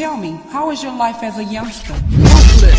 Tell me, how was your life as a youngster? Ruthless,